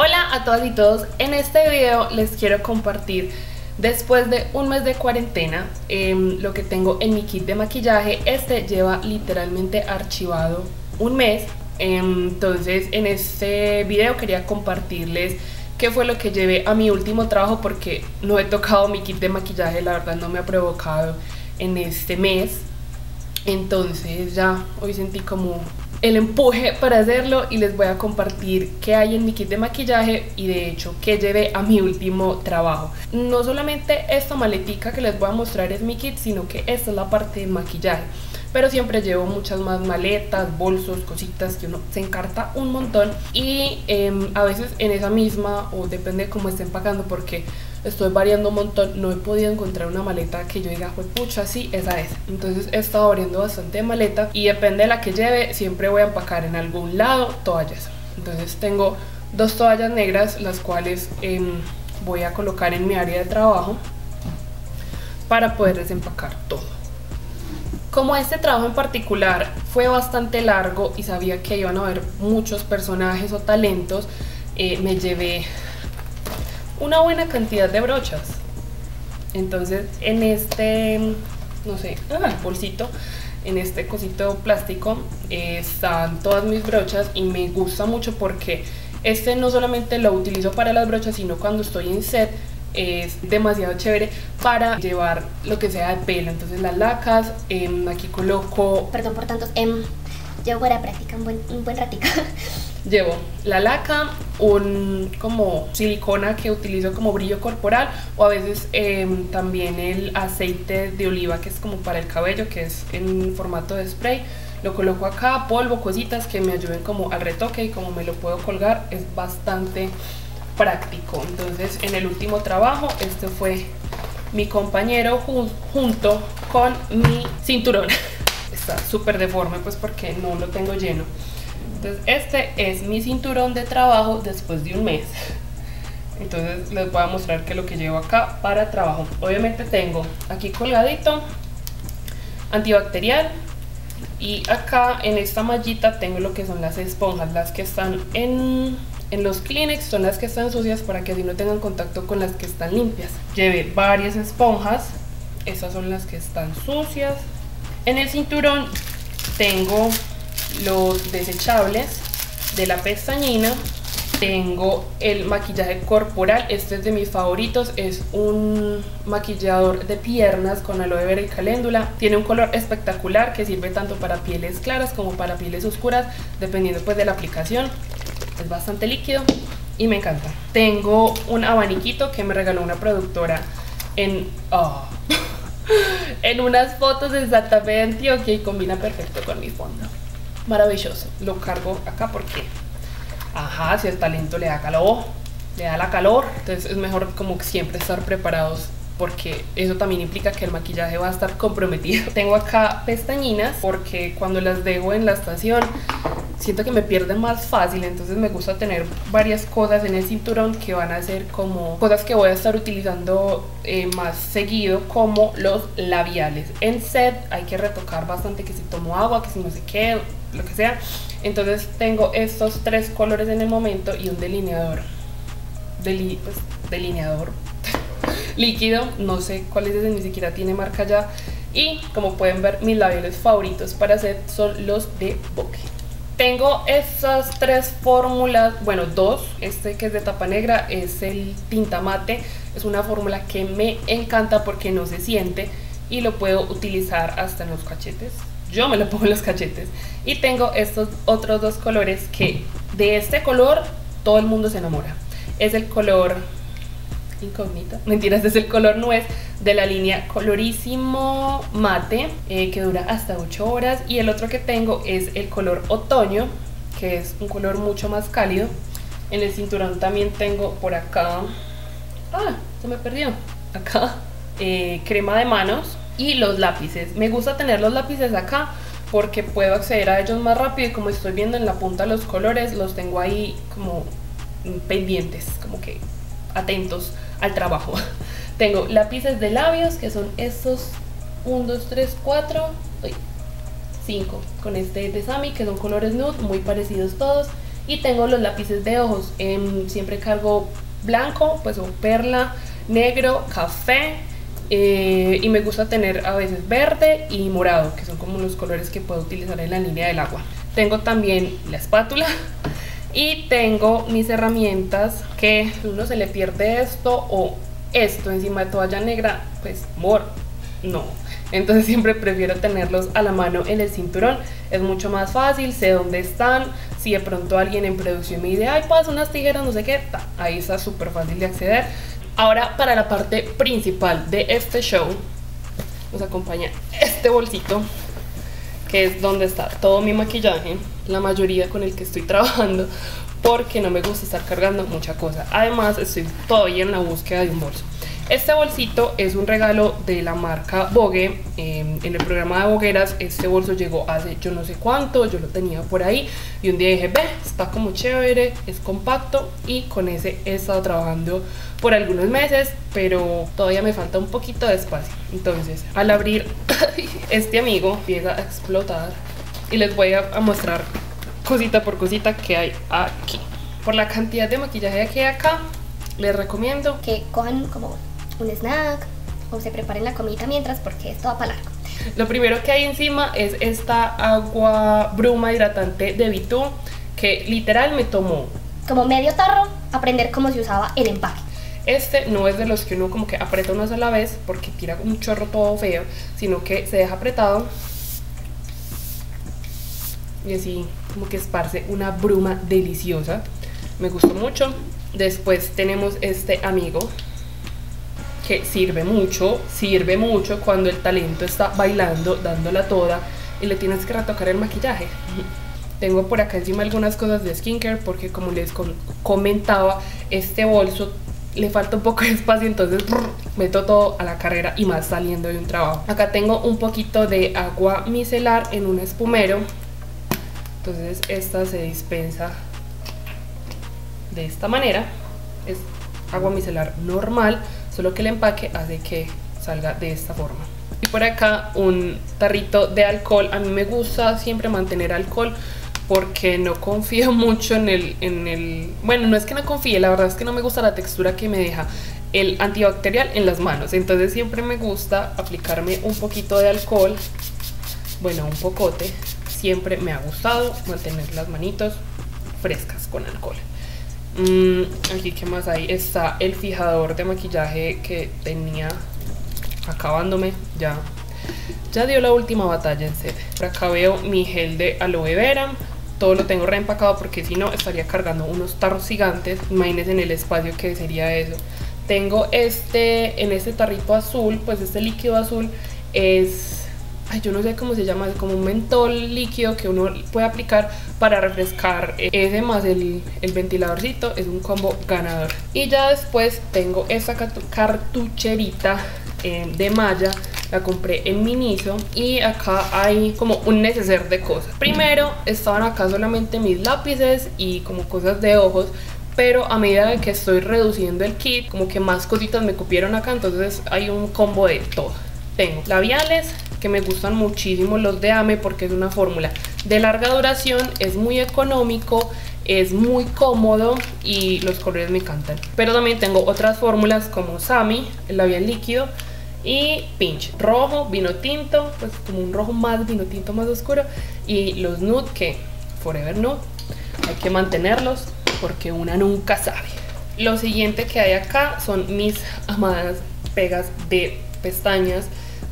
Hola a todas y todos, en este video les quiero compartir después de un mes de cuarentena em, lo que tengo en mi kit de maquillaje. Este lleva literalmente archivado un mes, em, entonces en este video quería compartirles qué fue lo que llevé a mi último trabajo porque no he tocado mi kit de maquillaje, la verdad no me ha provocado en este mes. Entonces ya hoy sentí como el empuje para hacerlo y les voy a compartir qué hay en mi kit de maquillaje y de hecho qué llevé a mi último trabajo. No solamente esta maletica que les voy a mostrar es mi kit, sino que esta es la parte de maquillaje. Pero siempre llevo muchas más maletas, bolsos, cositas que uno se encarta un montón y em, a veces en esa misma o depende de cómo esté empacando porque estoy variando un montón, no he podido encontrar una maleta que yo diga, pues pucha, sí, esa es. Entonces he estado abriendo bastante maleta y depende de la que lleve, siempre voy a empacar en algún lado toallas. Entonces tengo dos toallas negras, las cuales em, voy a colocar en mi área de trabajo para poder desempacar todo. Como este trabajo en particular fue bastante largo y sabía que iban a haber muchos personajes o talentos, eh, me llevé una buena cantidad de brochas. Entonces, en este, no sé, ah, bolsito, en este cosito plástico, eh, están todas mis brochas y me gusta mucho porque este no solamente lo utilizo para las brochas, sino cuando estoy en set es demasiado chévere para llevar lo que sea de pelo. Entonces las lacas, em, aquí coloco... Perdón por tantos, em, llevo buena práctica un buen, un buen ratito. Llevo la laca, un como silicona que utilizo como brillo corporal o a veces em, también el aceite de oliva que es como para el cabello, que es en formato de spray. Lo coloco acá, polvo, cositas que me ayuden como al retoque y como me lo puedo colgar es bastante práctico. Entonces en el último trabajo este fue mi compañero junto con mi cinturón. Está súper deforme pues porque no lo tengo lleno. Entonces este es mi cinturón de trabajo después de un mes. Entonces les voy a mostrar qué es lo que llevo acá para trabajo. Obviamente tengo aquí colgadito antibacterial y acá en esta mallita tengo lo que son las esponjas, las que están en, en los Kleenex son las que están sucias para que así no tengan contacto con las que están limpias. Llevé varias esponjas, estas son las que están sucias. En el cinturón tengo los desechables de la pestañina. Tengo el maquillaje corporal, este es de mis favoritos, es un maquillador de piernas con aloe vera y caléndula, tiene un color espectacular que sirve tanto para pieles claras como para pieles oscuras, dependiendo pues de la aplicación, es bastante líquido y me encanta. Tengo un abaniquito que me regaló una productora en... Ah, en unas fotos de Santa Fe de combina perfecto con mi fondo maravilloso. Lo cargo acá porque, ajá, si el talento le da calor, le da la calor, entonces es mejor como siempre estar preparados porque eso también implica que el maquillaje va a estar comprometido. Tengo acá pestañinas porque cuando las dejo en la estación siento que me pierden más fácil, entonces me gusta tener varias cosas en el cinturón que van a ser como cosas que voy a estar utilizando eh, más seguido como los labiales. En set hay que retocar bastante que si tomo agua, que si no sé qué, lo que sea. Entonces tengo estos tres colores en el momento y un delineador. pues, delineador líquido, no sé cuál es ese, ni siquiera tiene marca ya. Y como pueden ver, mis labiales favoritos para hacer son los de Bokeh. Tengo estas tres fórmulas, bueno, dos. Este que es de tapa negra es el tinta mate. Es una fórmula que me encanta porque no se siente y lo puedo utilizar hasta en los cachetes. Yo me lo pongo en los cachetes. Y tengo estos otros dos colores que de este color todo el mundo se enamora. Es el color incógnito, mentiras, es el color nuez de la línea Colorísimo Mate, eh, que dura hasta 8 horas. Y el otro que tengo es el color Otoño, que es un color mucho más cálido. En el cinturón también tengo por acá, ah, se me perdió, acá, eh, crema de manos y los lápices. Me gusta tener los lápices acá porque puedo acceder a ellos más rápido y como estoy viendo en la punta los colores, los tengo ahí como pendientes, como que atentos al trabajo. Tengo lápices de labios, que son estos 1, 2, 3, 4, 5, con este de Sami, que son colores nude, muy parecidos todos. Y tengo los lápices de ojos. Em, siempre cargo blanco, pues o perla, negro, café. Eh, y me gusta tener a veces verde y morado, que son como los colores que puedo utilizar en la línea del agua. Tengo también la espátula y tengo mis herramientas que uno se le pierde esto o esto encima de toalla negra, pues amor, no. Entonces siempre prefiero tenerlos a la mano en el cinturón. Es mucho más fácil, sé dónde están. Si de pronto alguien en producción me dice, ay, pasa unas tijeras, no sé qué, ahí está súper fácil de acceder. Ahora para la parte principal de este show, nos acompaña este bolsito, que es donde está todo mi maquillaje, la mayoría con el que estoy trabajando, porque no me gusta estar cargando mucha cosa. Además, estoy todavía en la búsqueda de un bolso. Este bolsito es un regalo de la marca Vogue. en el programa de Bogueras, este bolso llegó hace yo no sé cuánto, yo lo tenía por ahí. Y un día dije, ve, está como chévere, es compacto. Y con ese he estado trabajando por algunos meses, pero todavía me falta un poquito de espacio. Entonces, al abrir este amigo, empieza a explotar. Y les voy a mostrar cosita por cosita que hay aquí. Por la cantidad de maquillaje que hay acá, les recomiendo que cojan como un snack o se preparen la comida mientras porque esto va para largo. Lo primero que hay encima es esta agua bruma hidratante de Vitu que literal me tomó como medio tarro aprender cómo se usaba el empaque. Este no es de los que uno como que aprieta una sola vez porque tira un chorro todo feo, sino que se deja apretado y así como que esparce una bruma deliciosa. Me gustó mucho. Después tenemos este amigo que sirve mucho, sirve mucho cuando el talento está bailando, dándola toda y le tienes que retocar el maquillaje. Tengo por acá encima algunas cosas de skincare porque como les comentaba, este bolso le falta un poco de espacio, entonces meto todo a la carrera y más saliendo de un trabajo. Acá tengo un poquito de agua micelar en un espumero. Entonces esta se dispensa de esta manera. Es agua micelar normal solo que el empaque hace que salga de esta forma. Y por acá un tarrito de alcohol, a mí me gusta siempre mantener alcohol porque no confío mucho en el, en el... Bueno, no es que no confíe, la verdad es que no me gusta la textura que me deja el antibacterial en las manos. Entonces siempre me gusta aplicarme un poquito de alcohol, bueno, un pocote. Siempre me ha gustado mantener las manitos frescas con alcohol. Mm, aquí, ¿qué más hay? Está el fijador de maquillaje que tenía acabándome. Ya, ya dio la última batalla en serio. Por acá veo mi gel de aloe vera. Todo lo tengo reempacado porque si no estaría cargando unos tarros gigantes. Imagínense en el espacio que sería eso. Tengo este, en este tarrito azul, pues este líquido azul es ay, yo no sé cómo se llama, como un mentol líquido que uno puede aplicar para refrescar ese más el, el ventiladorcito, es un combo ganador. Y ya después tengo esta cartucherita eh, de malla la compré en Miniso y acá hay como un neceser de cosas. Primero estaban acá solamente mis lápices y como cosas de ojos, pero a medida que estoy reduciendo el kit, como que más cositas me cupieron acá, entonces hay un combo de todo. Tengo labiales, que me gustan muchísimo los de AME porque es una fórmula de larga duración, es muy económico, es muy cómodo y los colores me encantan. Pero también tengo otras fórmulas como Sami, el labial líquido y Pinch, rojo, vino tinto, pues como un rojo más vino tinto más oscuro y los nude que Forever Nude, hay que mantenerlos porque una nunca sabe. Lo siguiente que hay acá son mis amadas pegas de pestañas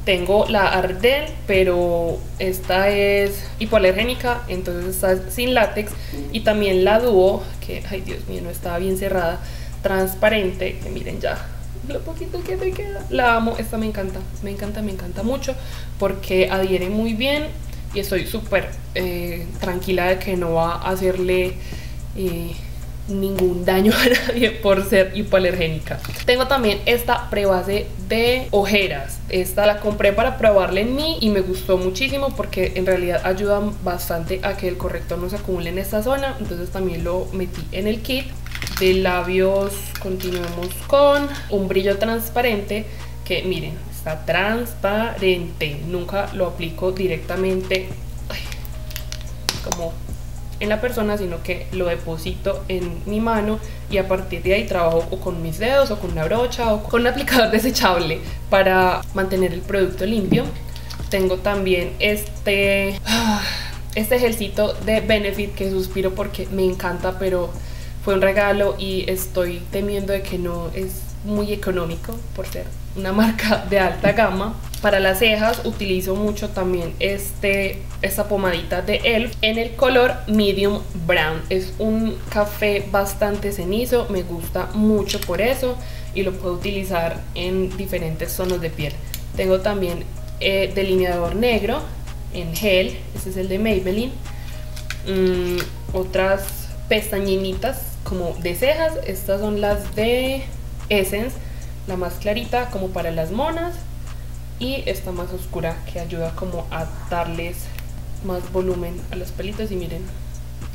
tengo la Ardell, pero esta es hipoalergénica, entonces está sin látex. Y también la Duo, que, ay Dios mío, no estaba bien cerrada, transparente, que miren ya lo poquito que me queda. La amo, esta me encanta, me encanta, me encanta mucho porque adhiere muy bien y estoy súper eh, tranquila de que no va a hacerle... Eh, ningún daño a nadie por ser hipoalergénica. Tengo también esta prebase de ojeras. Esta la compré para probarla en mí y me gustó muchísimo porque en realidad ayuda bastante a que el corrector no se acumule en esta zona. Entonces también lo metí en el kit. De labios continuemos con un brillo transparente que miren, está transparente. Nunca lo aplico directamente como en la persona, sino que lo deposito en mi mano y a partir de ahí trabajo o con mis dedos o con una brocha o con un aplicador desechable para mantener el producto limpio. Tengo también este, este gelcito de Benefit que suspiro porque me encanta, pero fue un regalo y estoy temiendo de que no es muy económico por ser una marca de alta gama. Para las cejas utilizo mucho también este, esta pomadita de ELF en el color medium brown. Es un café bastante cenizo, me gusta mucho por eso y lo puedo utilizar en diferentes tonos de piel. Tengo también eh, delineador negro en gel, este es el de Maybelline. Mm, otras pestañinitas como de cejas, estas son las de Essence, la más clarita como para las monas y esta más oscura que ayuda como a darles más volumen a los pelitos y miren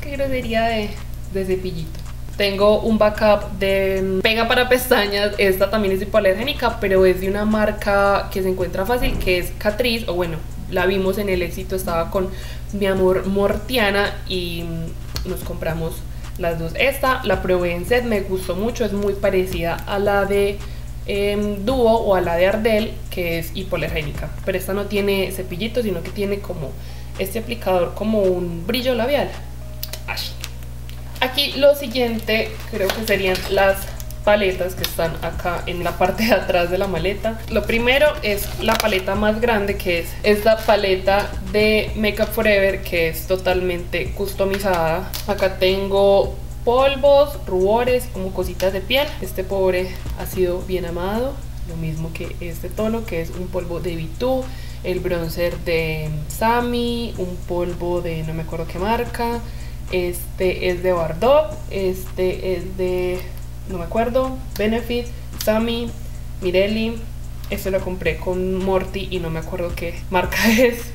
qué grosería de, de cepillito. Tengo un backup de pega para pestañas, esta también es hipoalergénica, pero es de una marca que se encuentra fácil, que es Catrice, o bueno, la vimos en el éxito, estaba con mi amor Mortiana y nos compramos las dos. Esta la probé en set, me gustó mucho, es muy parecida a la de eh, Duo o a la de Ardell, que es hipoalergénica, pero esta no tiene cepillito, sino que tiene como este aplicador como un brillo labial. Aquí lo siguiente creo que serían las paletas que están acá en la parte de atrás de la maleta. Lo primero es la paleta más grande que es esta paleta de Makeup Forever que es totalmente customizada. Acá tengo polvos, rubores, como cositas de piel. Este pobre ha sido bien amado. Lo mismo que este tono que es un polvo de Vitu, el bronzer de Sami, un polvo de no me acuerdo qué marca. Este es de Bardot, este es de no me acuerdo, Benefit, Sami, Mirelli. Este lo compré con Morty y no me acuerdo qué marca es.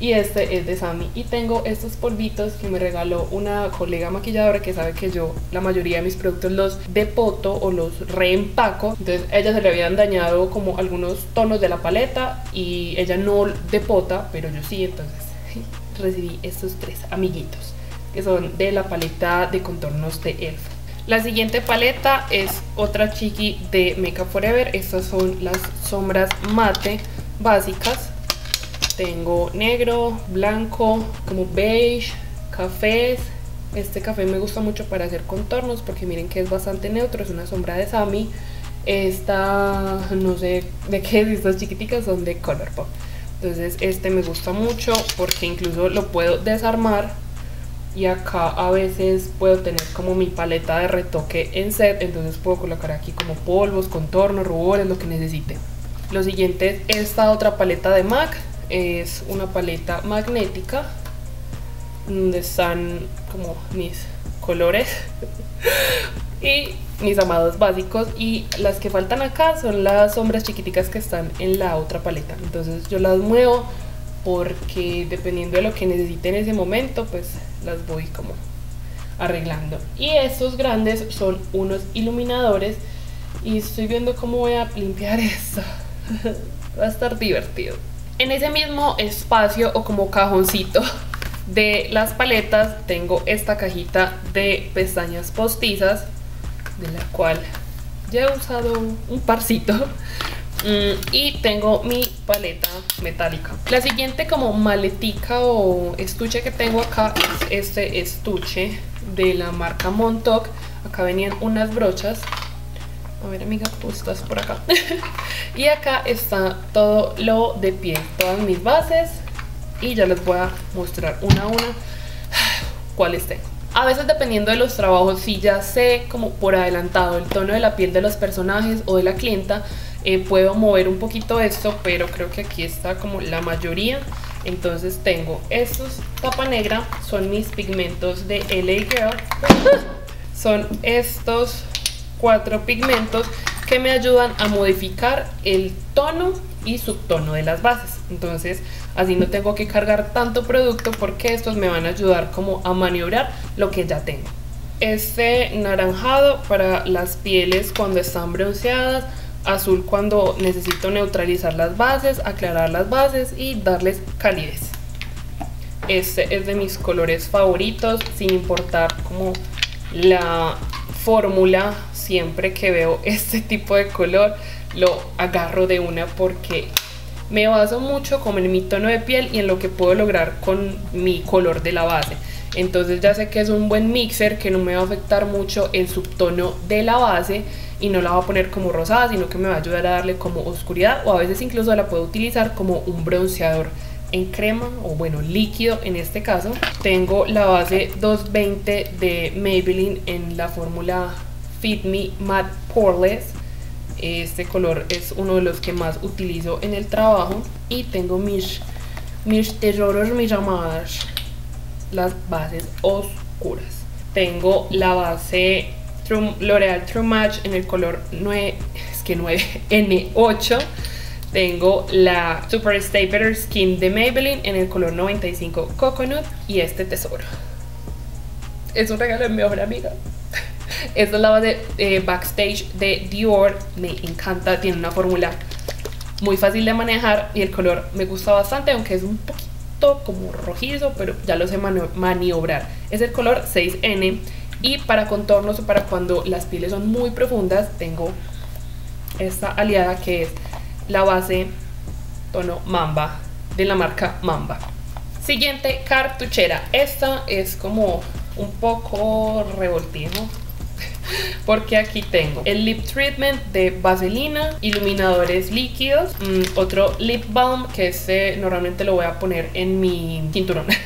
Y este es de Sami. Y tengo estos polvitos que me regaló una colega maquilladora que sabe que yo la mayoría de mis productos los depoto o los reempaco. Entonces a ella se le habían dañado como algunos tonos de la paleta y ella no depota, pero yo sí. Entonces recibí estos tres amiguitos que son de la paleta de contornos de ELF. La siguiente paleta es otra chiqui de Makeup Forever. Estas son las sombras mate básicas. Tengo negro, blanco, como beige, cafés. Este café me gusta mucho para hacer contornos porque miren que es bastante neutro. Es una sombra de Sami. Esta, no sé de qué es, estas chiquiticas son de Colourpop. Entonces este me gusta mucho porque incluso lo puedo desarmar y acá a veces puedo tener como mi paleta de retoque en set entonces puedo colocar aquí como polvos, contornos, rubores, lo que necesite lo siguiente es esta otra paleta de MAC es una paleta magnética donde están como mis colores y mis amados básicos y las que faltan acá son las sombras chiquiticas que están en la otra paleta entonces yo las muevo porque dependiendo de lo que necesite en ese momento pues las voy como arreglando. Y estos grandes son unos iluminadores y estoy viendo cómo voy a limpiar esto. Va a estar divertido. En ese mismo espacio o como cajoncito de las paletas tengo esta cajita de pestañas postizas de la cual ya he usado un parcito Mm, y tengo mi paleta metálica. La siguiente como maletica o estuche que tengo acá es este estuche de la marca Montauk. Acá venían unas brochas. A ver amiga, tú estás por acá. y acá está todo lo de pie, todas mis bases. Y ya les voy a mostrar una a una cuáles tengo. A veces dependiendo de los trabajos, si ya sé como por adelantado el tono de la piel de los personajes o de la clienta, eh, puedo mover un poquito esto, pero creo que aquí está como la mayoría. Entonces tengo estos tapa negra, son mis pigmentos de LA Girl. son estos cuatro pigmentos que me ayudan a modificar el tono y subtono de las bases. Entonces así no tengo que cargar tanto producto porque estos me van a ayudar como a maniobrar lo que ya tengo. Este naranjado para las pieles cuando están bronceadas, azul cuando necesito neutralizar las bases, aclarar las bases y darles calidez. este es de mis colores favoritos, sin importar como la fórmula, siempre que veo este tipo de color lo agarro de una porque me baso mucho como en mi tono de piel y en lo que puedo lograr con mi color de la base. Entonces ya sé que es un buen mixer que no me va a afectar mucho el subtono de la base y no la va a poner como rosada, sino que me va a ayudar a darle como oscuridad o a veces incluso la puedo utilizar como un bronceador en crema o bueno líquido en este caso. Tengo la base 220 de Maybelline en la fórmula Fit Me Matte Poreless. Este color es uno de los que más utilizo en el trabajo y tengo mis, mis tesoros, mis amadas, las bases oscuras. Tengo la base L'Oreal True Match en el color 9, es que 9, N8. Tengo la Super Stay Better Skin de Maybelline en el color 95 Coconut y este tesoro. Es un regalo de mi mejor amiga. Esta es la base eh, Backstage de Dior. Me encanta, tiene una fórmula muy fácil de manejar y el color me gusta bastante, aunque es un poquito como rojizo, pero ya lo sé maniobrar. Es el color 6N y para contornos o para cuando las pieles son muy profundas, tengo esta aliada que es la base tono Mamba de la marca Mamba. Siguiente cartuchera. Esta es como un poco revoltijo porque aquí tengo el lip treatment de vaselina, iluminadores líquidos, mm, otro lip balm que este normalmente lo voy a poner en mi cinturón.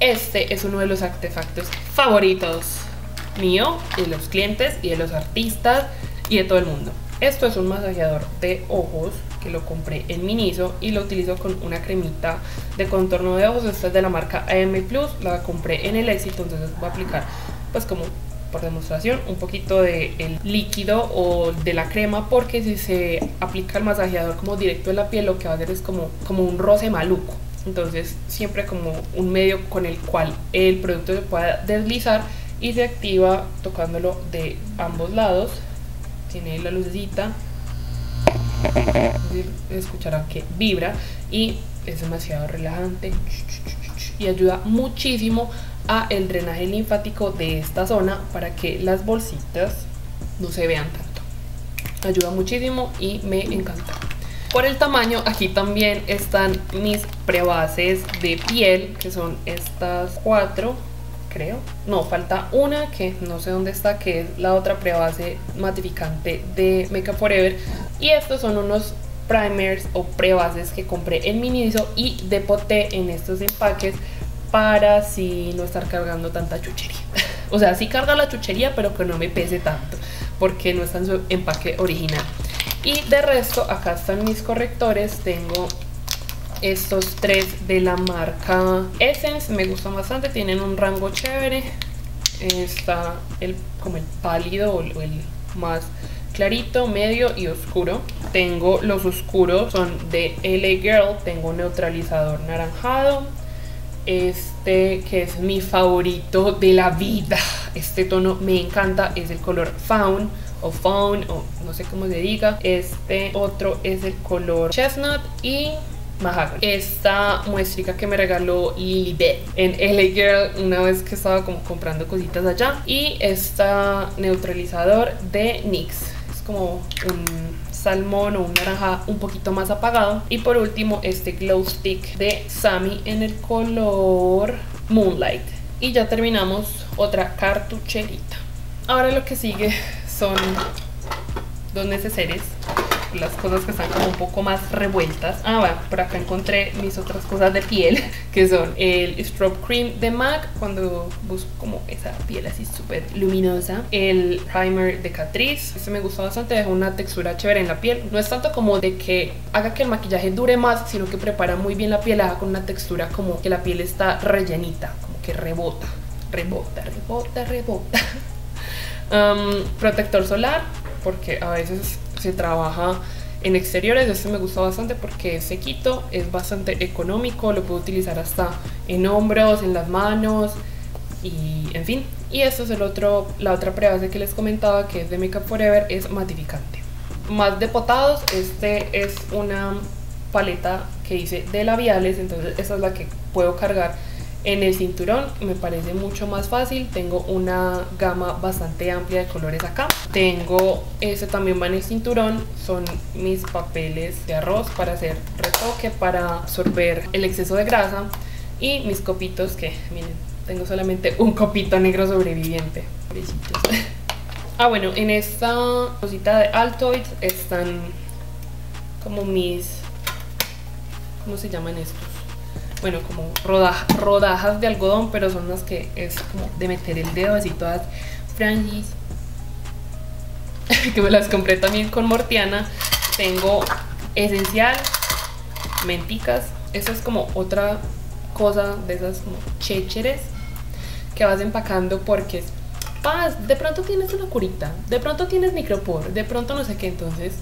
Este es uno de los artefactos favoritos mío de los clientes y de los artistas y de todo el mundo. Esto es un masajeador de ojos que lo compré en Miniso y lo utilizo con una cremita de contorno de ojos. Esta es de la marca AM Plus, la compré en el éxito, entonces voy a aplicar pues como por demostración un poquito de el líquido o de la crema porque si se aplica el masajeador como directo en la piel lo que va a hacer es como, como un roce maluco. Entonces siempre como un medio con el cual el producto se pueda deslizar y se activa tocándolo de ambos lados. Tiene la lucecita. Escucharán que vibra y es demasiado relajante. Y ayuda muchísimo a el drenaje linfático de esta zona para que las bolsitas no se vean tanto ayuda muchísimo y me encanta por el tamaño aquí también están mis prebases de piel que son estas cuatro creo. No, falta una que no sé dónde está, que es la otra prebase matificante de Makeup Forever. Y estos son unos primers o prebases que compré en Miniso y depoté en estos empaques para así no estar cargando tanta chuchería. o sea, sí carga la chuchería, pero que no me pese tanto, porque no está en su empaque original. Y de resto, acá están mis correctores. Tengo estos tres de la marca Essence me gustan bastante, tienen un rango chévere. Está el, como el pálido o el más clarito, medio y oscuro. Tengo los oscuros, son de LA Girl, tengo un neutralizador naranjado. Este que es mi favorito de la vida. Este tono me encanta, es el color Fawn o Fawn o no sé cómo se diga. Este otro es el color Chestnut y esta muestrica que me regaló Lilibet en LA Girl una vez que estaba como comprando cositas allá. Y esta neutralizador de NYX. Es como un salmón o un naranja un poquito más apagado. Y por último este glow stick de Sammy en el color Moonlight. Y ya terminamos otra cartucherita. Ahora lo que sigue son dos neceseres las cosas que están como un poco más revueltas. Ah, bueno, por acá encontré mis otras cosas de piel, que son el Strobe Cream de MAC, cuando busco como esa piel así súper luminosa. El primer de Catrice, este me gustó bastante, deja una textura chévere en la piel. No es tanto como de que haga que el maquillaje dure más, sino que prepara muy bien la piel, haga con una textura como que la piel está rellenita, como que rebota, rebota, rebota, rebota. Um, protector solar, porque a veces se trabaja en exteriores. Este me gusta bastante porque es sequito, es bastante económico, lo puedo utilizar hasta en hombros, en las manos y en fin. Y esto es el otro, la otra prebase que les comentaba que es de Makeup Forever, es matificante. Más de potados, este es una paleta que hice de labiales, entonces esa es la que puedo cargar En el cinturón me parece mucho más fácil, tengo una gama bastante amplia de colores acá. Tengo, ese también va en el cinturón, son mis papeles de arroz para hacer retoque, para absorber el exceso de grasa y mis copitos que, miren, tengo solamente un copito negro sobreviviente. Ah, bueno, en esta cosita de Altoids están como mis... ¿Cómo se llaman estos? Bueno, como rodajas de algodón, pero son las que es como de meter el dedo así todas frangis. que me las compré también con Mortiana. Tengo esencial, menticas. Esa es como otra cosa de esas como que vas empacando porque es de pronto tienes una curita, de pronto tienes micropor, de pronto no sé qué, entonces,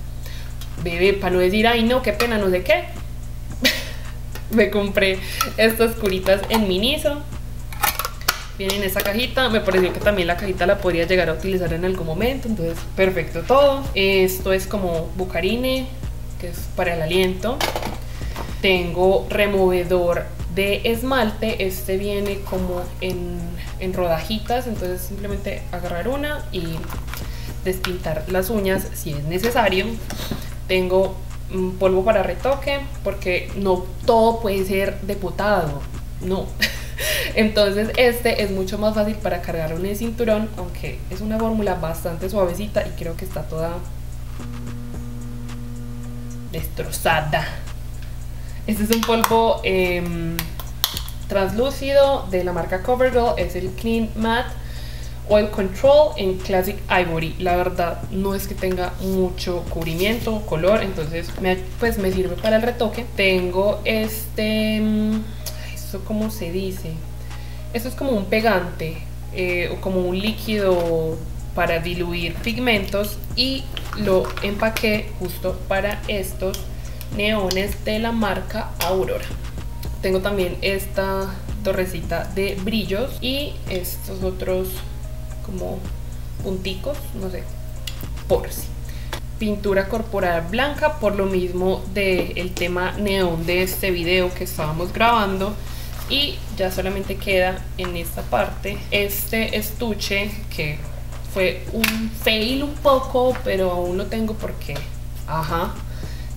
bebé, para no decir, ay no, qué pena, no sé qué, me compré estas curitas en Miniso, vienen en esa cajita, me pareció que también la cajita la podría llegar a utilizar en algún momento, entonces, perfecto todo, esto es como bucarine, que es para el aliento, tengo removedor de esmalte, este viene como en, en rodajitas, entonces simplemente agarrar una y despintar las uñas si es necesario. Tengo polvo para retoque porque no todo puede ser deputado, no. Entonces este es mucho más fácil para cargar el cinturón, aunque es una fórmula bastante suavecita y creo que está toda destrozada. Este es un polvo eh, translúcido de la marca CoverGirl, es el Clean Matte Oil Control en Classic Ivory. La verdad no es que tenga mucho cubrimiento, color, entonces me, pues me sirve para el retoque. Tengo este, mm, ¿esto cómo se dice? Esto es como un pegante eh, o como un líquido para diluir pigmentos y lo empaqué justo para estos neones de la marca Aurora. Tengo también esta torrecita de brillos y estos otros como punticos, no sé, por si. Pintura corporal blanca por lo mismo del el tema neón de este video que estábamos grabando y ya solamente queda en esta parte este estuche que fue un fail un poco pero aún lo tengo porque ajá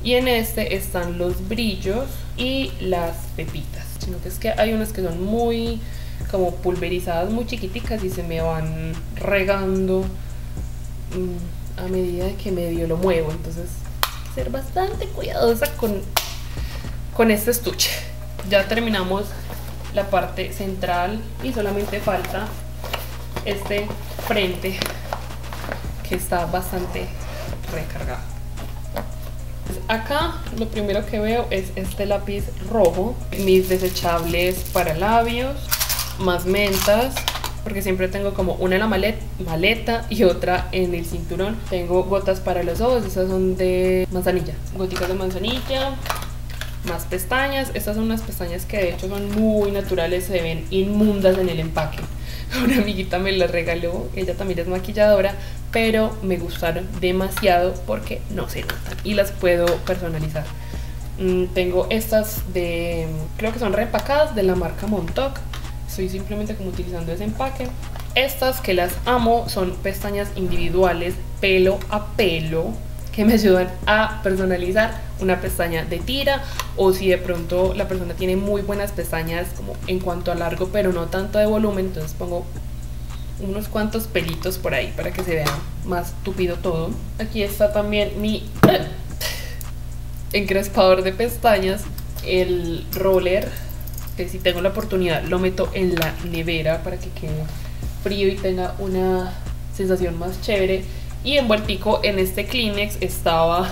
y en este están los brillos y las pepitas. Sino que es que hay unas que son muy como pulverizadas, muy chiquiticas y se me van regando mm, a medida que medio lo muevo. Entonces, ser bastante cuidadosa con, con este estuche. Ya terminamos la parte central y solamente falta este frente que está bastante recargado acá lo primero que veo es este lápiz rojo, mis desechables para labios, más mentas, porque siempre tengo como una en la maleta, y otra en el cinturón. Tengo gotas para los ojos, estas son de manzanilla, gotitas de manzanilla, más pestañas. Estas son unas pestañas que de hecho son muy naturales, se ven inmundas en el empaque. Una amiguita me las regaló, ella también es maquilladora, pero me gustaron demasiado porque no se notan y las puedo personalizar. Mm, tengo estas de, creo que son reempacadas de la marca Montauk. Estoy simplemente como utilizando ese empaque. Estas que las amo son pestañas individuales, pelo a pelo, que me ayudan a personalizar una pestaña de tira o si de pronto la persona tiene muy buenas pestañas como en cuanto a largo pero no tanto de volumen, entonces pongo unos cuantos pelitos por ahí para que se vea más tupido todo. Aquí está también mi encrespador de pestañas, el roller, que si tengo la oportunidad lo meto en la nevera para que quede frío y tenga una sensación más chévere. Y envueltico en este Kleenex estaba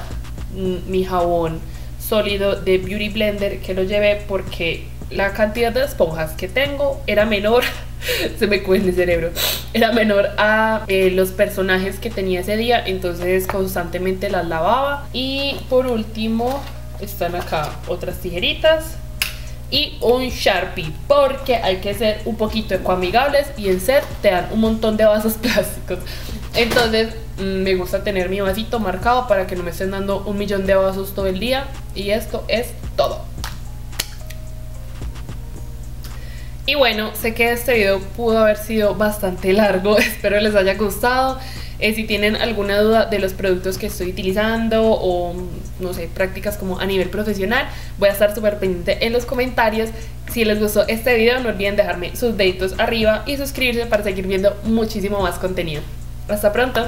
mm, mi jabón sólido de Beauty Blender que lo llevé porque la cantidad de esponjas que tengo era menor se me cuece el cerebro. Era menor a eh, los personajes que tenía ese día, entonces constantemente las lavaba. Y por último, están acá otras tijeritas y un Sharpie, porque hay que ser un poquito ecoamigables y en ser te dan un montón de vasos plásticos. Entonces, mm, me gusta tener mi vasito marcado para que no me estén dando un millón de vasos todo el día. Y esto es todo. Y bueno, sé que este video pudo haber sido bastante largo, espero les haya gustado. Eh, si tienen alguna duda de los productos que estoy utilizando o no sé, prácticas como a nivel profesional, voy a estar súper pendiente en los comentarios. Si les gustó este video, no olviden dejarme sus deditos arriba y suscribirse para seguir viendo muchísimo más contenido. Hasta pronto.